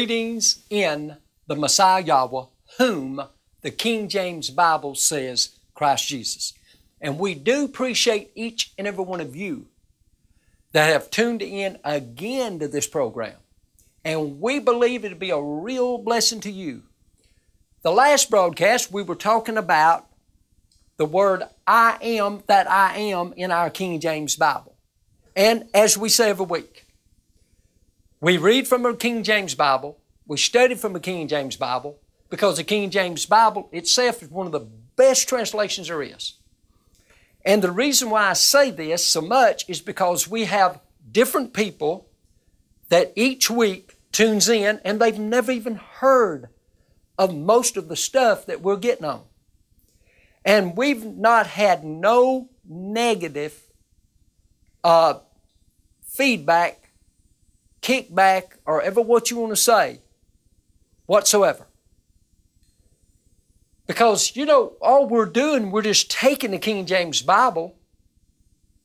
Greetings in the Messiah Yahweh, whom the King James Bible says Christ Jesus. And we do appreciate each and every one of you that have tuned in again to this program. And we believe it'll be a real blessing to you. The last broadcast, we were talking about the word I am that I am in our King James Bible. And as we say every week, we read from the King James Bible, we study from the King James Bible, because the King James Bible itself is one of the best translations there is. And the reason why I say this so much is because we have different people that each week tunes in and they've never even heard of most of the stuff that we're getting on. And we've not had no negative uh, feedback, kickback, or ever what you want to say whatsoever. Because, you know, all we're doing, we're just taking the King James Bible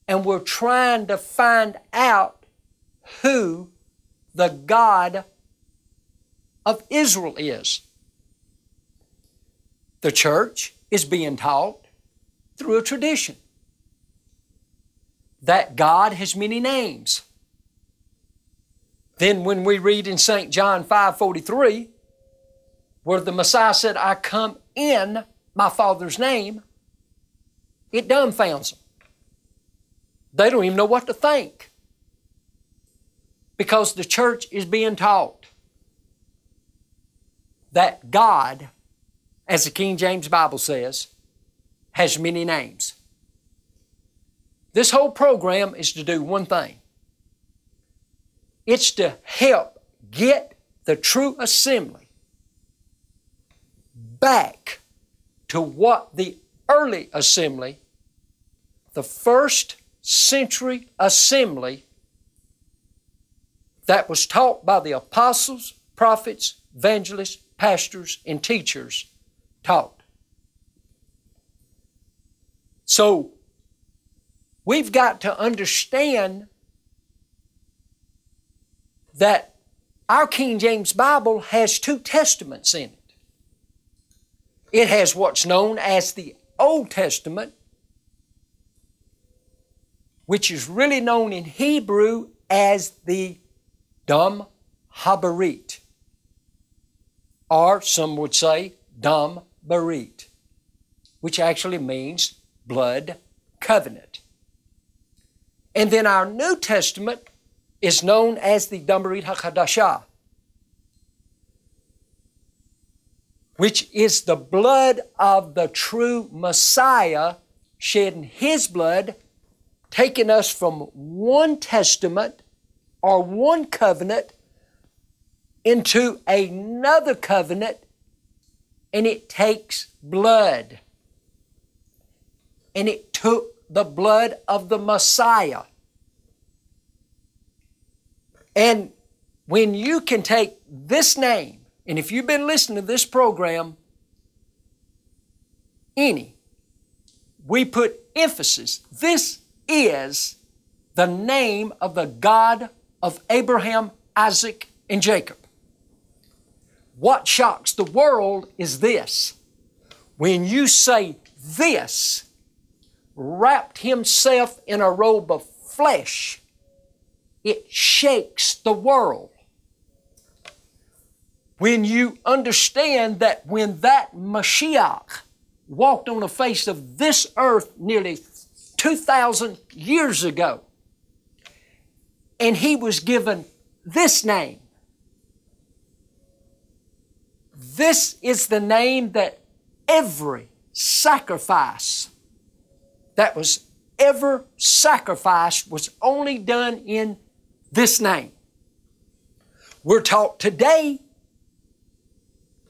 and we're trying to find out who the God of Israel is. The church is being taught through a tradition that God has many names. Then when we read in St. John 5:43 where the Messiah said, I come in my Father's name, it dumbfounds them. They don't even know what to think because the church is being taught that God, as the King James Bible says, has many names. This whole program is to do one thing it's to help get the true assembly back to what the early assembly, the first century assembly that was taught by the apostles, prophets, evangelists, pastors, and teachers taught. So, we've got to understand that our King James Bible has two testaments in it. It has what's known as the Old Testament, which is really known in Hebrew as the Dam Habarit, or some would say Dam Barit, which actually means blood covenant. And then our New Testament is known as the Damarit HaKadashah, which is the blood of the true Messiah shedding His blood, taking us from one testament or one covenant into another covenant, and it takes blood. And it took the blood of the Messiah. And when you can take this name and if you've been listening to this program, any, we put emphasis. This is the name of the God of Abraham, Isaac, and Jacob. What shocks the world is this. When you say this, wrapped himself in a robe of flesh, it shakes the world when you understand that when that Mashiach walked on the face of this earth nearly 2,000 years ago, and he was given this name. This is the name that every sacrifice that was ever sacrificed was only done in this name. We're taught today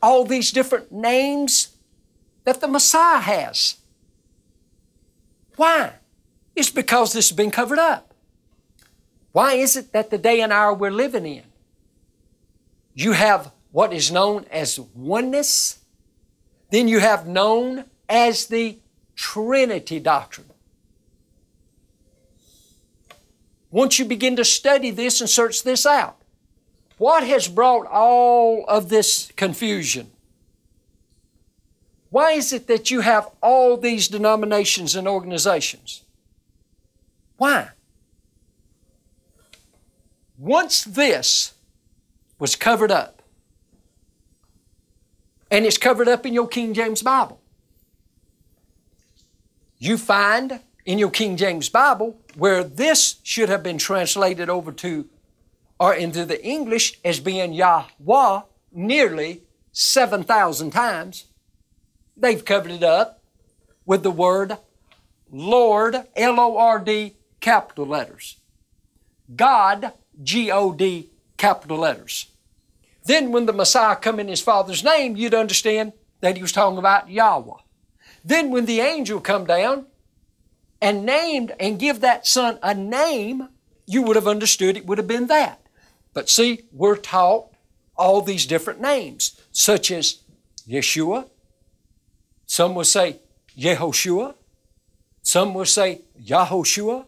all these different names that the Messiah has. Why? It's because this has been covered up. Why is it that the day and hour we're living in, you have what is known as oneness, then you have known as the Trinity doctrine. Once you begin to study this and search this out, what has brought all of this confusion? Why is it that you have all these denominations and organizations? Why? Once this was covered up, and it's covered up in your King James Bible, you find in your King James Bible where this should have been translated over to or into the English as being Yahweh nearly 7,000 times. They've covered it up with the word Lord, L O R D, capital letters. God, G O D, capital letters. Then when the Messiah come in his Father's name, you'd understand that he was talking about Yahweh. Then when the angel come down and named and give that son a name, you would have understood it would have been that. But see, we're taught all these different names, such as Yeshua. Some will say Yehoshua. Some will say Yahoshua.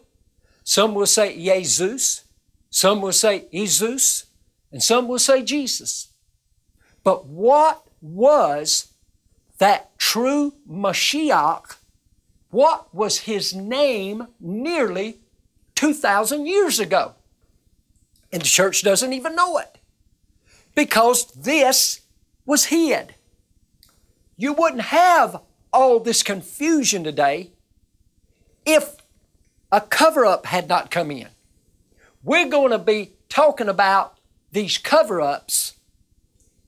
Some will say Jesus. Some will say Jesus. And some will say Jesus. But what was that true Mashiach? What was his name nearly 2,000 years ago? And the church doesn't even know it because this was hid. You wouldn't have all this confusion today if a cover up had not come in. We're going to be talking about these cover ups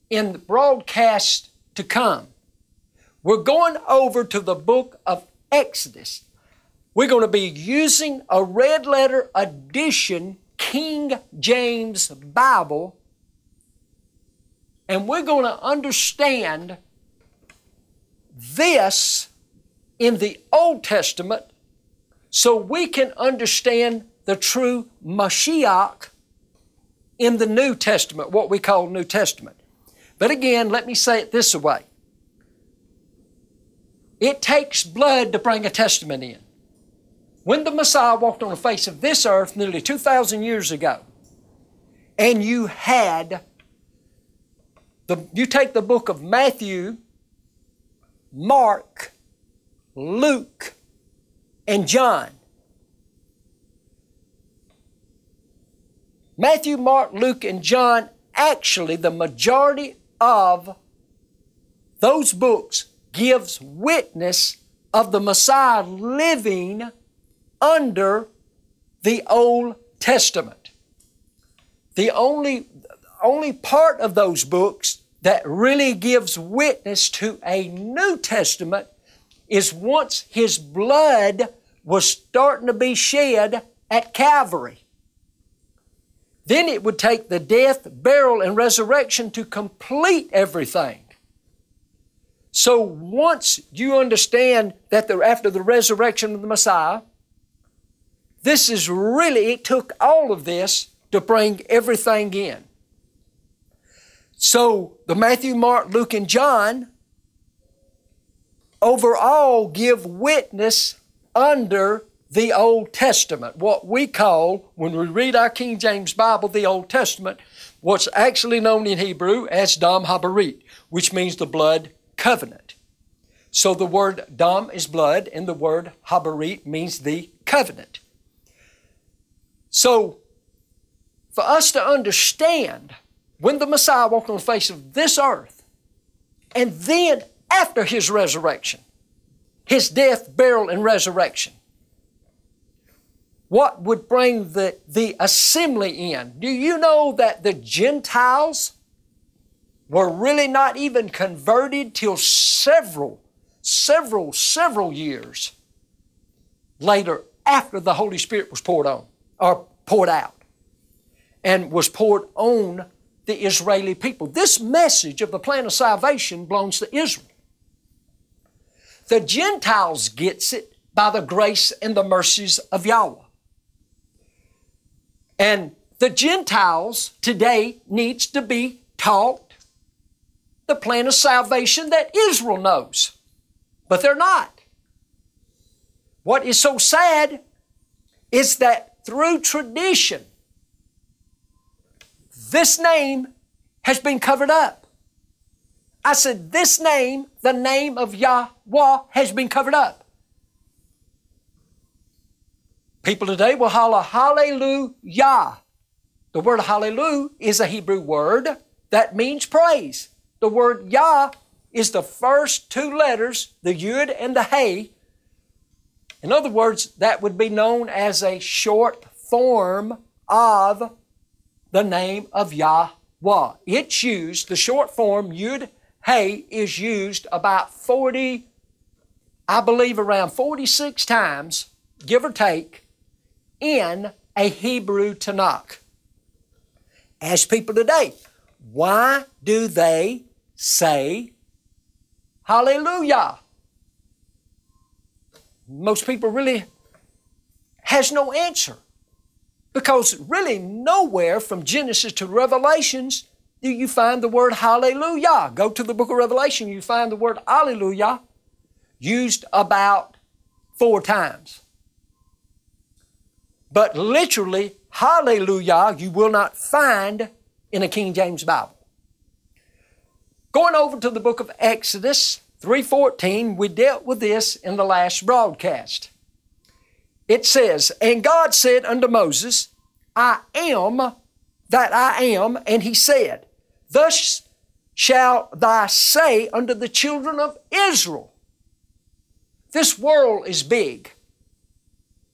in the broadcast to come. We're going over to the book of Exodus. We're going to be using a red letter edition King James Bible, and we're going to understand this in the Old Testament so we can understand the true Mashiach in the New Testament, what we call New Testament. But again, let me say it this way it takes blood to bring a testament in. When the Messiah walked on the face of this earth nearly 2,000 years ago, and you had the, you take the book of Matthew, Mark, Luke, and John. Matthew, Mark, Luke, and John, actually, the majority of those books gives witness of the Messiah living under the Old Testament. The only, only part of those books that really gives witness to a New Testament is once his blood was starting to be shed at Calvary. Then it would take the death, burial, and resurrection to complete everything. So once you understand that after the resurrection of the Messiah, this is really, it took all of this to bring everything in. So the Matthew, Mark, Luke, and John overall give witness under the Old Testament, what we call, when we read our King James Bible, the Old Testament, what's actually known in Hebrew as Dam Habarit, which means the blood covenant. So the word Dam is blood, and the word Habarit means the covenant. So, for us to understand when the Messiah walked on the face of this earth, and then after his resurrection, his death, burial, and resurrection, what would bring the, the assembly in? Do you know that the Gentiles were really not even converted till several, several, several years later after the Holy Spirit was poured on or poured out and was poured on the Israeli people. This message of the plan of salvation belongs to Israel. The Gentiles gets it by the grace and the mercies of Yahweh. And the Gentiles today needs to be taught the plan of salvation that Israel knows. But they're not. What is so sad is that through tradition, this name has been covered up. I said, this name, the name of Yahweh, has been covered up. People today will holler, Hallelujah. The word hallelujah is a Hebrew word that means praise. The word Yah is the first two letters, the Yud and the Hey. In other words, that would be known as a short form of the name of Yahweh. It's used, the short form Yud Hey is used about 40, I believe around 46 times, give or take, in a Hebrew Tanakh. Ask people today, why do they say hallelujah? Most people really has no answer. Because really nowhere from Genesis to Revelations do you find the word hallelujah. Go to the book of Revelation, you find the word hallelujah used about four times. But literally, hallelujah, you will not find in a King James Bible. Going over to the book of Exodus 3:14, we dealt with this in the last broadcast. It says, "And God said unto Moses, I am that I am, and he said, Thus shall thy say unto the children of Israel. This world is big,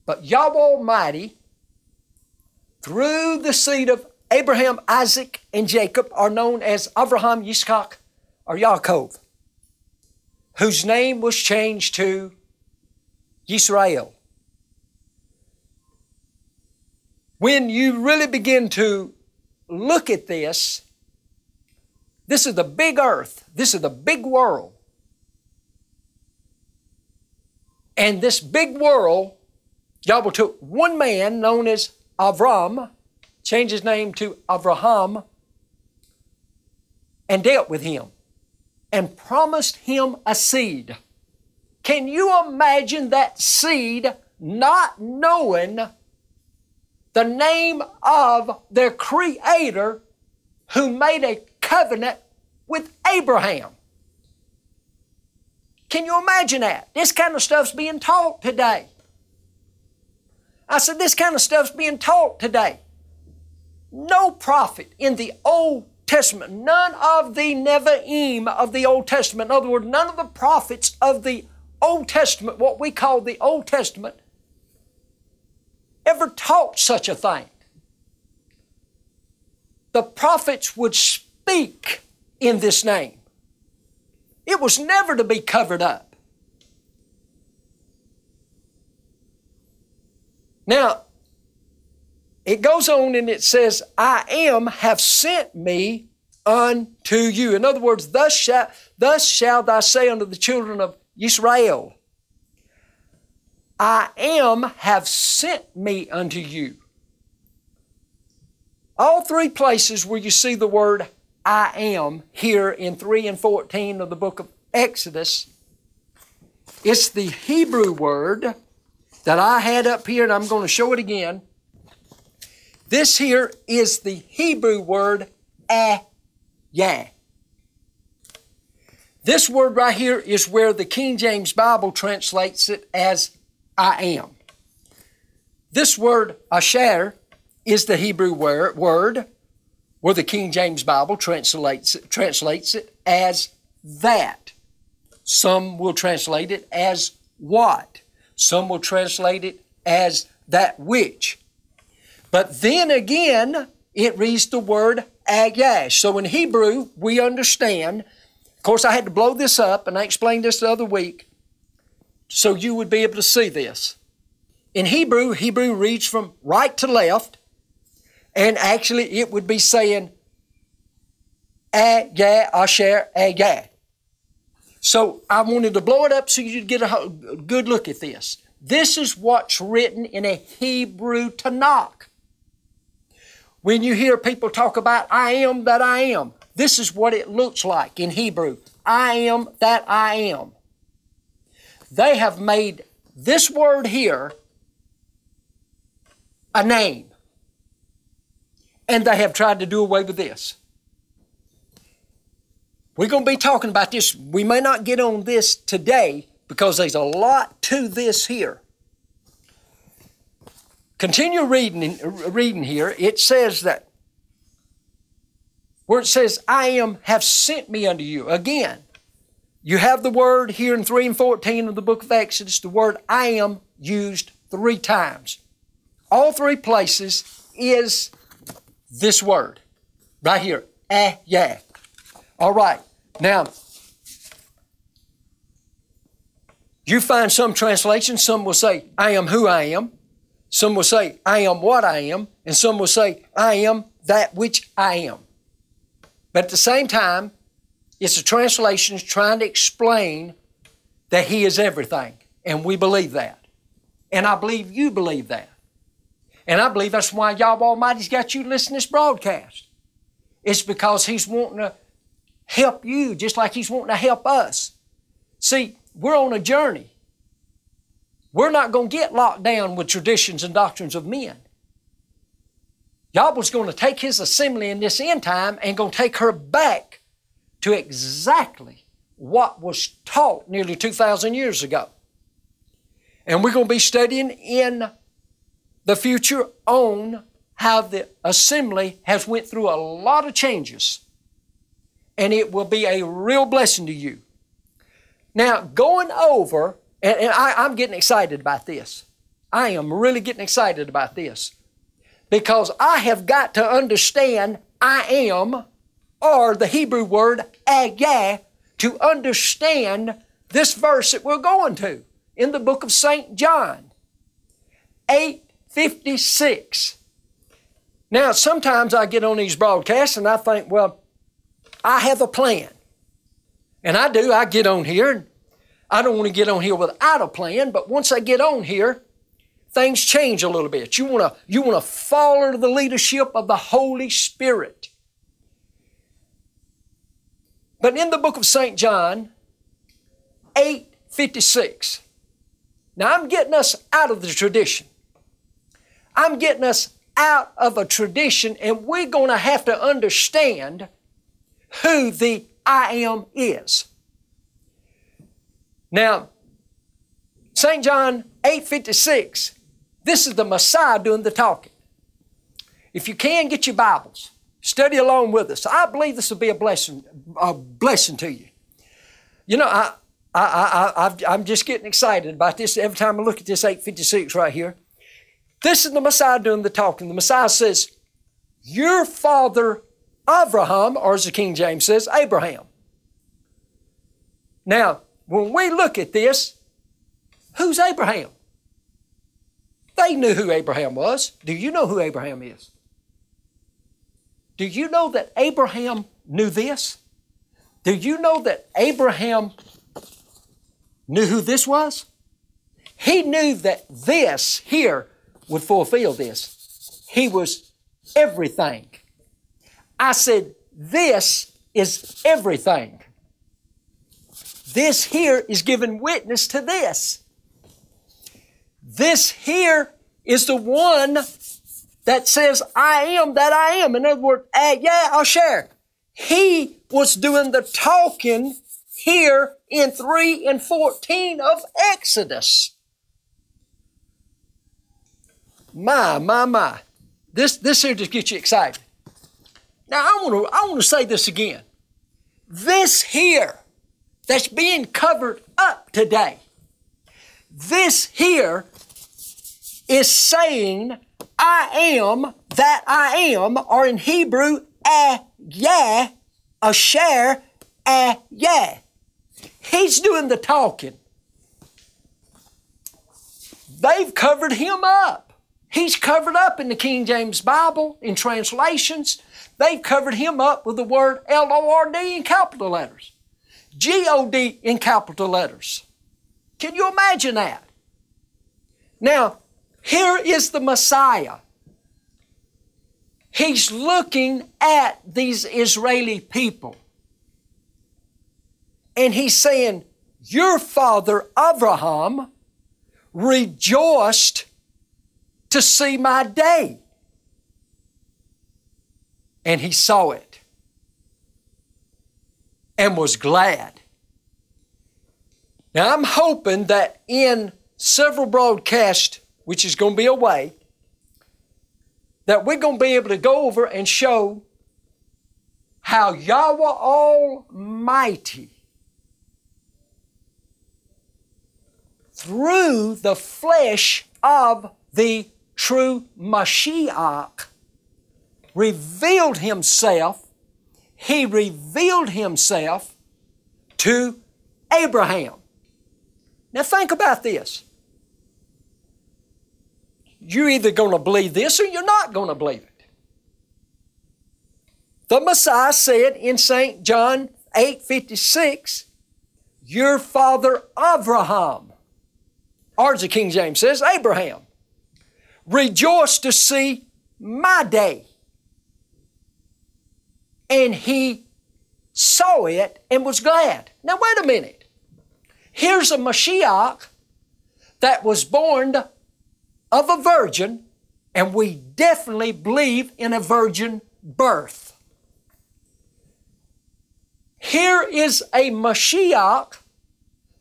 but Yahweh Almighty, through the seed of Abraham, Isaac, and Jacob, are known as Abraham, Yitzchak, or Yaakov, whose name was changed to Yisrael. When you really begin to look at this, this is the big earth. This is the big world. And this big world, Yahweh took one man known as Avram, changed his name to Abraham, and dealt with him and promised him a seed. Can you imagine that seed not knowing the name of their Creator who made a covenant with Abraham. Can you imagine that? This kind of stuff's being taught today. I said, this kind of stuff's being taught today. No prophet in the Old Testament, none of the Nevi'im of the Old Testament, in other words, none of the prophets of the Old Testament, what we call the Old Testament, ever taught such a thing. The prophets would speak in this name. It was never to be covered up. Now, it goes on and it says, I am have sent me unto you. In other words, thus shall, thus shall thou say unto the children of Israel, I am have sent me unto you. All three places where you see the word I am here in 3 and 14 of the book of Exodus. It's the Hebrew word that I had up here, and I'm going to show it again. This here is the Hebrew word eh, ayah. This word right here is where the King James Bible translates it as I am. This word asher is the Hebrew word, where the King James Bible translates, translates it as that. Some will translate it as what. Some will translate it as that which. But then again, it reads the word agash. So in Hebrew, we understand. Of course, I had to blow this up, and I explained this the other week, so you would be able to see this. In Hebrew, Hebrew reads from right to left, and actually, it would be saying, Agah, Asher, Agah. So I wanted to blow it up so you'd get a good look at this. This is what's written in a Hebrew Tanakh. When you hear people talk about I am that I am, this is what it looks like in Hebrew. I am that I am. They have made this word here a name. And they have tried to do away with this. We're going to be talking about this. We may not get on this today because there's a lot to this here. Continue reading, reading here. It says that where it says, I am have sent me unto you. Again, you have the word here in 3 and 14 of the book of Exodus, the word I am used three times. All three places is this word right here. Eh, yeah. All right. Now, you find some translations, some will say, I am who I am. Some will say, I am what I am. And some will say, I am that which I am. But at the same time, it's a translation trying to explain that He is everything. And we believe that. And I believe you believe that. And I believe that's why Yahweh Almighty's got you to listen to this broadcast. It's because He's wanting to help you just like He's wanting to help us. See, we're on a journey. We're not going to get locked down with traditions and doctrines of men. Yahweh's going to take His assembly in this end time and going to take her back to exactly what was taught nearly 2,000 years ago. And we're going to be studying in the future on how the assembly has went through a lot of changes and it will be a real blessing to you. Now, going over, and, and I, I'm getting excited about this. I am really getting excited about this because I have got to understand I am, or the Hebrew word agah, to understand this verse that we're going to in the book of St. John 856. Now, sometimes I get on these broadcasts and I think, well, I have a plan. And I do, I get on here, and I don't want to get on here without a plan, but once I get on here, things change a little bit. You want to you want to fall under the leadership of the Holy Spirit. But in the book of St. John, 856. Now I'm getting us out of the tradition. I'm getting us out of a tradition, and we're going to have to understand who the I am is. Now, St. John 8:56, this is the Messiah doing the talking. If you can get your Bibles, study along with us. I believe this will be a blessing, a blessing to you. You know, I, I, I, I, am just getting excited about this every time I look at this 856 right here. This is the Messiah doing the talking. The Messiah says, Your father Abraham, or as the King James says, Abraham. Now, when we look at this, who's Abraham? They knew who Abraham was. Do you know who Abraham is? Do you know that Abraham knew this? Do you know that Abraham knew who this was? He knew that this here would fulfill this. He was everything. I said, This is everything. This here is giving witness to this. This here is the one that says, I am that I am. In other words, uh, yeah, I'll share. He was doing the talking here in 3 and 14 of Exodus. My, my, my. This, this here just gets you excited. Now I want to I want to say this again. This here that's being covered up today. This here is saying I am that I am, or in Hebrew, a yeah, a share, a yeah. He's doing the talking. They've covered him up. He's covered up in the King James Bible, in translations. They've covered him up with the word L O R D in capital letters, G O D in capital letters. Can you imagine that? Now, here is the Messiah. He's looking at these Israeli people. And he's saying, Your father Abraham rejoiced to see my day. and he saw it and was glad. Now, I'm hoping that in several broadcasts, which is going to be away, that we're going to be able to go over and show how Yahweh Almighty, through the flesh of the true Mashiach, revealed Himself, He revealed Himself to Abraham. Now think about this. You're either going to believe this or you're not going to believe it. The Messiah said in St. John 8 56, Your father Abraham, or the King James says, Abraham, rejoiced to see my day. And he saw it and was glad. Now, wait a minute. Here's a Mashiach that was born of a virgin, and we definitely believe in a virgin birth. Here is a Mashiach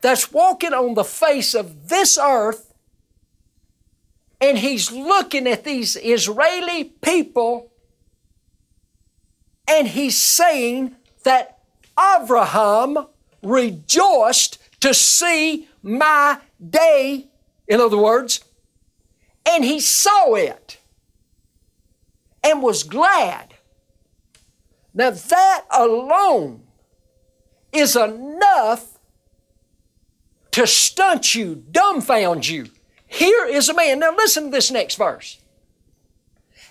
that's walking on the face of this earth, and he's looking at these Israeli people, and he's saying that Abraham rejoiced to see my day. In other words, and he saw it and was glad. Now, that alone is enough to stunt you, dumbfound you. Here is a man. Now, listen to this next verse.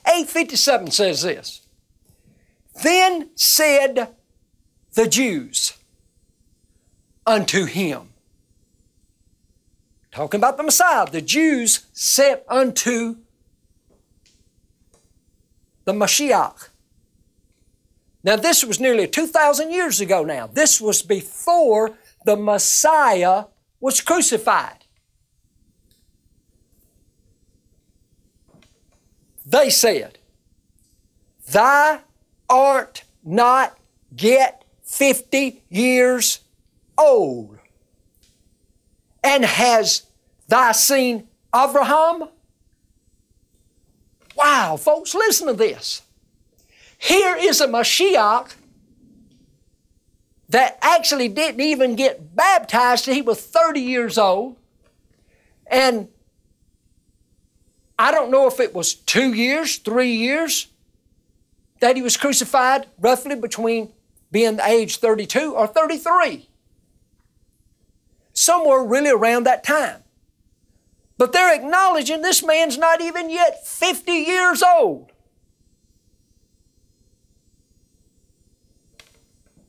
857 says this Then said the Jews unto him, Talking about the Messiah. The Jews said unto the Mashiach. Now, this was nearly 2,000 years ago now. This was before the Messiah was crucified. They said, Thy art not yet 50 years old and has thy seen Abraham? Wow, folks, listen to this. Here is a Mashiach that actually didn't even get baptized he was 30 years old. And I don't know if it was two years, three years that he was crucified, roughly between being age 32 or 33 somewhere really around that time. But they're acknowledging this man's not even yet 50 years old.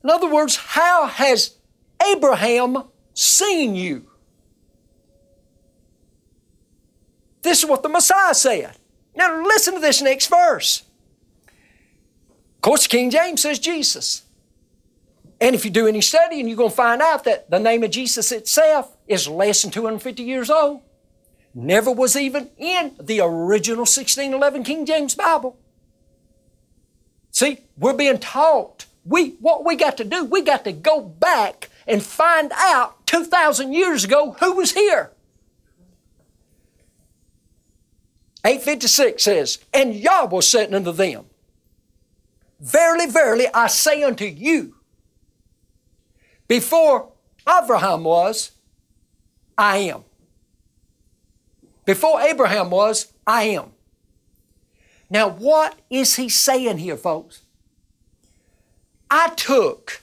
In other words, how has Abraham seen you? This is what the Messiah said. Now listen to this next verse. Of course, King James says Jesus. And if you do any studying, you're going to find out that the name of Jesus itself is less than 250 years old. Never was even in the original 1611 King James Bible. See, we're being taught. We, what we got to do, we got to go back and find out 2,000 years ago who was here. 856 says, And Yahweh said unto them, Verily, verily, I say unto you, before Abraham was, I am. Before Abraham was, I am. Now, what is he saying here, folks? I took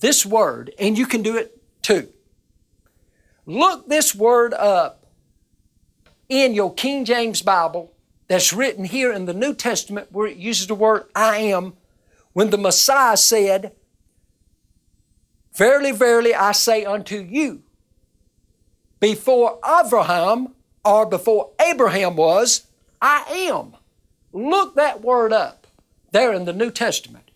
this word, and you can do it too. Look this word up in your King James Bible that's written here in the New Testament where it uses the word I am when the Messiah said, Verily, verily, I say unto you, before Abraham or before Abraham was, I am. Look that word up there in the New Testament.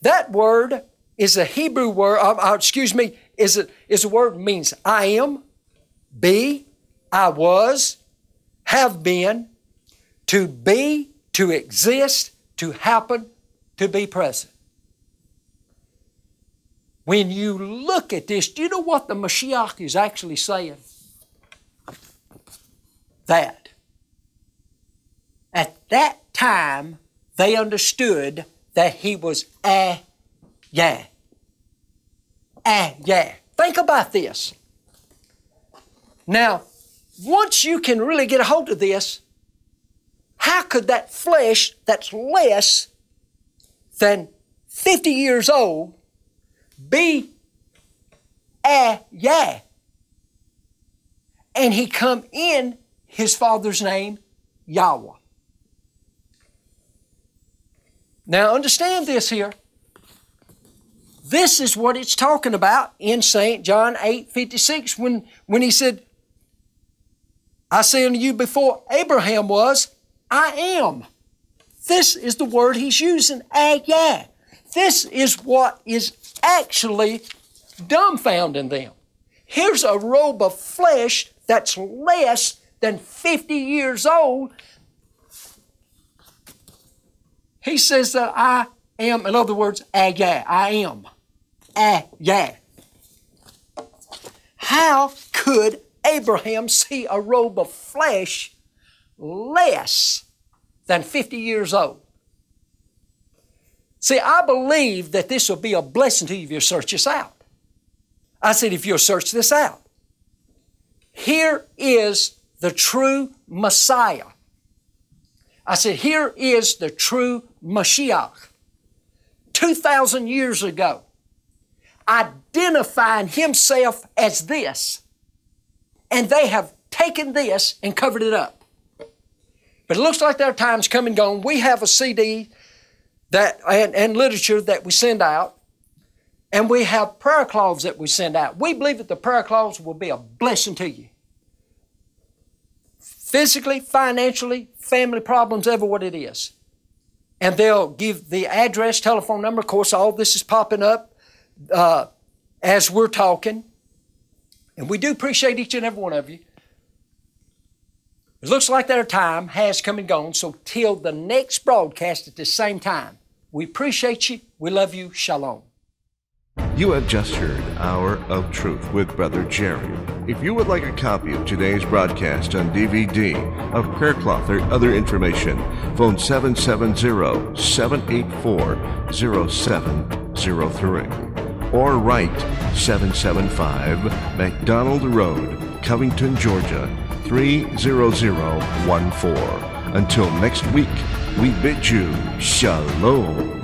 That word is a Hebrew word, uh, uh, excuse me, is a, is a word means I am, be, I was, have been, to be, to exist, to happen, to be present. When you look at this, do you know what the Mashiach is actually saying? That. At that time, they understood that he was a yeah. A yeah. Think about this. Now, once you can really get a hold of this, how could that flesh that's less than 50 years old be a yeah? And he come in his father's name, Yahweh. Now understand this here. This is what it's talking about in St. John 8 56 when, when he said, I say unto you before Abraham was, I am. This is the word he's using, ayah. This is what is actually dumbfounding them. Here's a robe of flesh that's less than 50 years old. He says that I am, in other words, ayah, I am. Ayah. How could Abraham see a robe of flesh less than 50 years old. See, I believe that this will be a blessing to you if you search this out. I said, if you'll search this out. Here is the true Messiah. I said, here is the true Mashiach. 2,000 years ago, identifying himself as this and they have taken this and covered it up. But it looks like their time's come and gone. We have a CD that and, and literature that we send out, and we have prayer cloths that we send out. We believe that the prayer cloths will be a blessing to you. Physically, financially, family problems, ever what it is. And they'll give the address, telephone number. Of course, all this is popping up uh, as we're talking. And we do appreciate each and every one of you. It looks like their time has come and gone, so till the next broadcast at the same time, we appreciate you. We love you. Shalom. You have just heard Hour of Truth with Brother Jerry. If you would like a copy of today's broadcast on DVD, of prayer cloth or other information, phone 770 784 0703 or write 775 McDonald Road, Covington, Georgia 30014. Until next week, we bid you shalom.